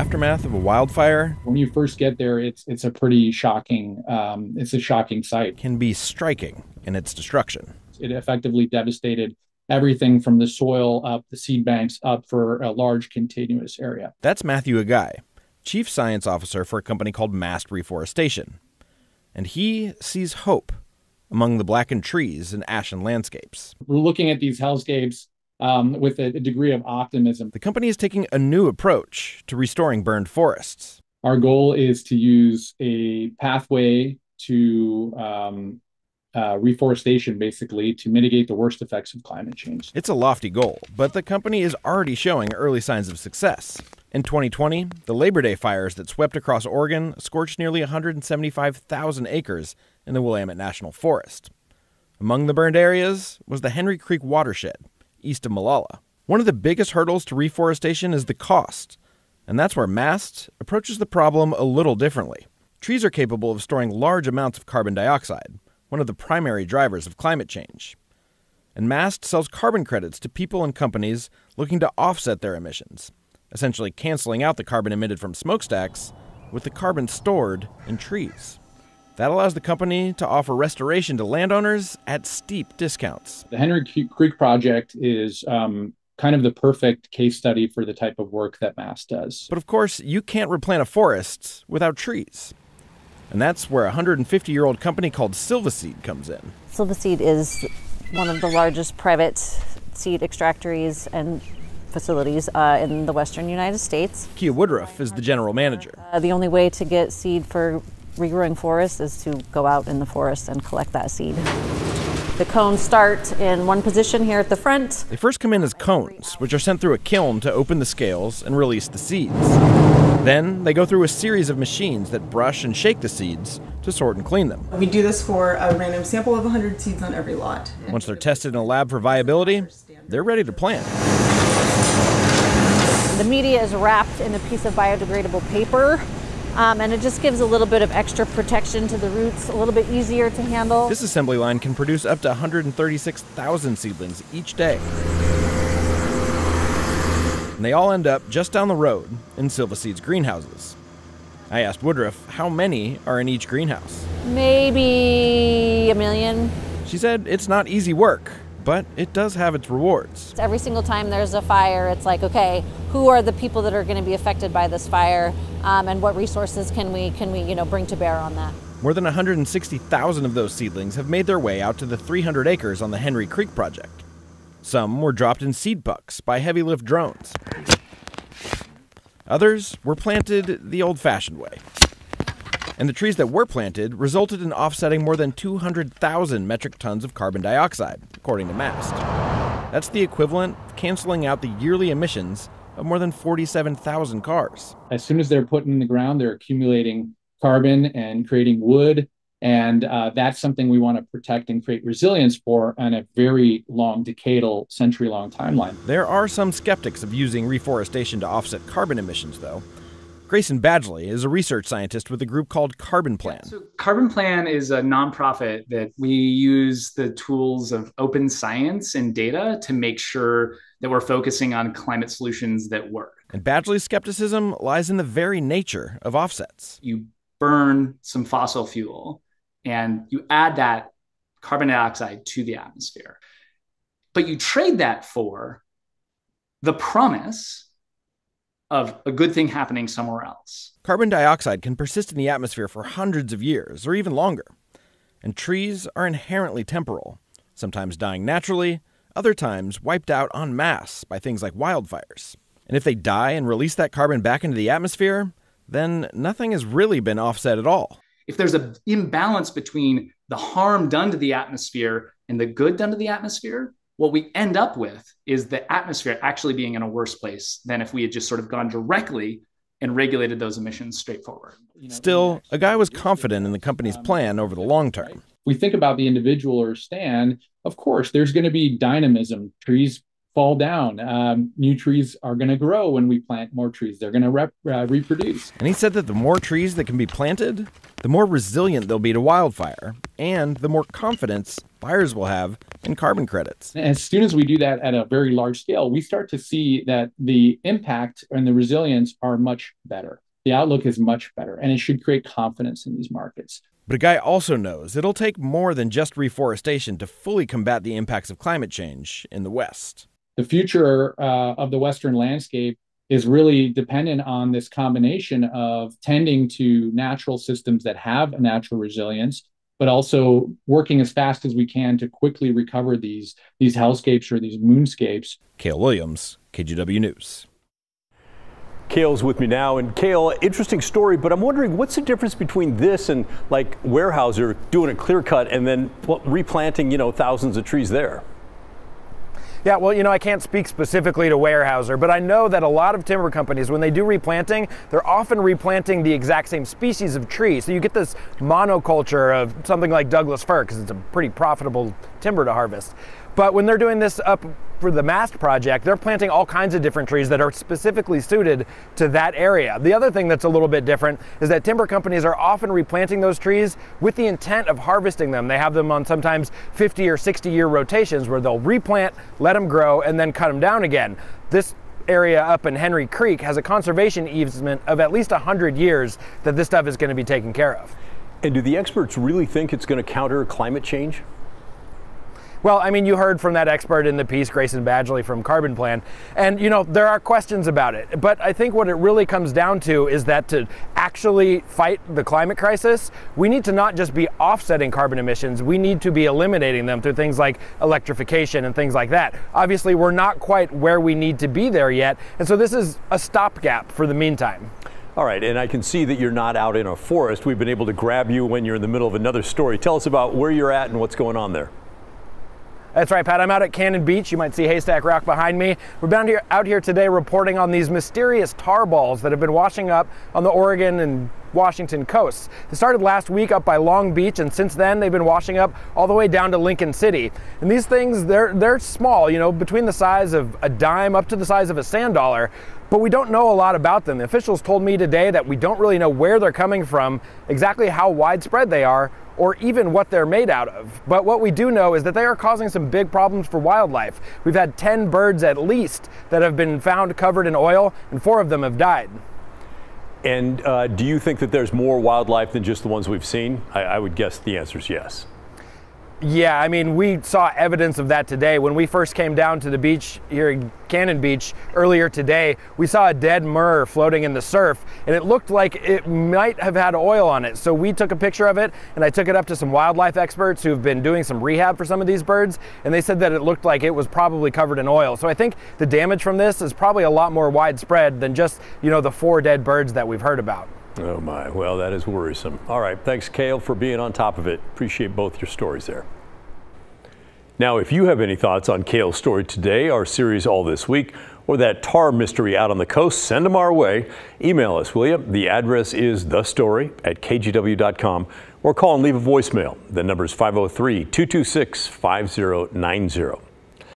aftermath of a wildfire When you first get there, it's it's a pretty shocking um, it's a shocking sight. can be striking in its destruction. It effectively devastated everything from the soil up, the seed banks up for a large continuous area. That's Matthew Aghai, Chief Science Officer for a company called Mast Reforestation. And he sees hope among the blackened trees and ashen landscapes. We're looking at these hellscapes um, with a, a degree of optimism. The company is taking a new approach to restoring burned forests. Our goal is to use a pathway to um, uh, reforestation, basically, to mitigate the worst effects of climate change. It's a lofty goal, but the company is already showing early signs of success. In 2020, the Labor Day fires that swept across Oregon scorched nearly 175,000 acres in the Willamette National Forest. Among the burned areas was the Henry Creek watershed, east of Molalla. One of the biggest hurdles to reforestation is the cost, and that's where MAST approaches the problem a little differently. Trees are capable of storing large amounts of carbon dioxide, one of the primary drivers of climate change. And MAST sells carbon credits to people and companies looking to offset their emissions, essentially canceling out the carbon emitted from smokestacks with the carbon stored in trees. That allows the company to offer restoration to landowners at steep discounts. The Henry Creek Project is um, kind of the perfect case study for the type of work that Mast does. But of course, you can't replant a forest without trees. And that's where a 150 year old company called Silvaseed comes in. Silvaseed is one of the largest private seed extractories and facilities uh, in the western United States. Kia Woodruff is the general manager. Uh, the only way to get seed for regrowing forests is to go out in the forest and collect that seed. The cones start in one position here at the front. They first come in as cones, which are sent through a kiln to open the scales and release the seeds. Then they go through a series of machines that brush and shake the seeds to sort and clean them. We do this for a random sample of 100 seeds on every lot. Once they're tested in a lab for viability, they're ready to plant. The media is wrapped in a piece of biodegradable paper. Um, and it just gives a little bit of extra protection to the roots, a little bit easier to handle. This assembly line can produce up to 136,000 seedlings each day. And they all end up just down the road in Silvaseed's greenhouses. I asked Woodruff how many are in each greenhouse. Maybe a million. She said it's not easy work, but it does have its rewards. Every single time there's a fire, it's like, okay, who are the people that are going to be affected by this fire, um, and what resources can we can we you know bring to bear on that? More than 160,000 of those seedlings have made their way out to the 300 acres on the Henry Creek project. Some were dropped in seed pucks by heavy lift drones. Others were planted the old fashioned way. And the trees that were planted resulted in offsetting more than 200,000 metric tons of carbon dioxide, according to MAST. That's the equivalent of canceling out the yearly emissions of more than 47,000 cars. As soon as they're put in the ground, they're accumulating carbon and creating wood. And uh, that's something we want to protect and create resilience for on a very long, decadal, century long timeline. There are some skeptics of using reforestation to offset carbon emissions, though. Grayson Badgley is a research scientist with a group called Carbon Plan. So Carbon Plan is a nonprofit that we use the tools of open science and data to make sure that we're focusing on climate solutions that work. And Badgley's skepticism lies in the very nature of offsets. You burn some fossil fuel and you add that carbon dioxide to the atmosphere. But you trade that for the promise of a good thing happening somewhere else. Carbon dioxide can persist in the atmosphere for hundreds of years or even longer. And trees are inherently temporal, sometimes dying naturally, other times wiped out en masse by things like wildfires. And if they die and release that carbon back into the atmosphere, then nothing has really been offset at all. If there's an imbalance between the harm done to the atmosphere and the good done to the atmosphere, what we end up with is the atmosphere actually being in a worse place than if we had just sort of gone directly and regulated those emissions straightforward. Still, Aghai was confident in the company's plan over the long term. We think about the individual or stand, of course, there's going to be dynamism. Trees fall down. Um, new trees are going to grow when we plant more trees. They're going to rep- uh, reproduce. And he said that the more trees that can be planted, the more resilient they'll be to wildfire, and the more confidence buyers will have in carbon credits. As soon as we do that at a very large scale, we start to see that the impact and the resilience are much better. The outlook is much better, and it should create confidence in these markets. But Aghai also knows it'll take more than just reforestation to fully combat the impacts of climate change in the West. The future uh, of the Western landscape is really dependent on this combination of tending to natural systems that have a natural resilience but also working as fast as we can to quickly recover these these hellscapes or these moonscapes. Kale Williams, KGW News. Kale's with me now, and Kale, interesting story, but I'm wondering what's the difference between this and like Weyerhaeuser doing a clear cut and then replanting, you know, thousands of trees there? Yeah, well, you know, I can't speak specifically to Weyerhaeuser, but I know that a lot of timber companies, when they do replanting, they're often replanting the exact same species of tree. So you get this monoculture of something like Douglas fir, because it's a pretty profitable timber to harvest. But when they're doing this up for the MAST project, they're planting all kinds of different trees that are specifically suited to that area. The other thing that's a little bit different is that timber companies are often replanting those trees with the intent of harvesting them. They have them on sometimes 50 or 60 year rotations where they'll replant, let them grow, and then cut them down again. This area up in Henry Creek has a conservation easement of at least 100 years that this stuff is going to be taken care of. And do the experts really think it's going to counter climate change? Well, I mean, you heard from that expert in the piece, Grayson Badgley from Carbon Plan, and you know, there are questions about it. But I think what it really comes down to is that to actually fight the climate crisis, we need to not just be offsetting carbon emissions, we need to be eliminating them through things like electrification and things like that. Obviously, we're not quite where we need to be there yet, and so this is a stopgap for the meantime. All right, and I can see that you're not out in a forest. We've been able to grab you when you're in the middle of another story. Tell us about where you're at and what's going on there. That's right, Pat. I'm out at Cannon Beach. You might see Haystack Rock behind me. We're down here, out here today reporting on these mysterious tar balls that have been washing up on the Oregon and Washington coasts. They started last week up by Long Beach, and since then they've been washing up all the way down to Lincoln City. And these things, they're they're small, you know, between the size of a dime up to the size of a sand dollar. But we don't know a lot about them. The officials told me today that we don't really know where they're coming from, exactly how widespread they are, or even what they're made out of. But what we do know is that they are causing some big problems for wildlife. We've had 10 birds at least that have been found covered in oil, and four of them have died. And uh, do you think that there's more wildlife than just the ones we've seen? I, I would guess the answer is yes. Yeah, I mean, we saw evidence of that today. When we first came down to the beach here in Cannon Beach earlier today, we saw a dead murre floating in the surf, and it looked like it might have had oil on it. So we took a picture of it, and I took it up to some wildlife experts who've been doing some rehab for some of these birds, and they said that it looked like it was probably covered in oil. So I think the damage from this is probably a lot more widespread than just, you know, the four dead birds that we've heard about. Oh my, well, that is worrisome. All right, thanks, Kale for being on top of it. Appreciate both your stories there. Now, if you have any thoughts on Kale's story today, our series All This Week, or that tar mystery out on the coast, send them our way. Email us, will you? The address is thestory at kgw.com or call and leave a voicemail. The number is 503 226 5090.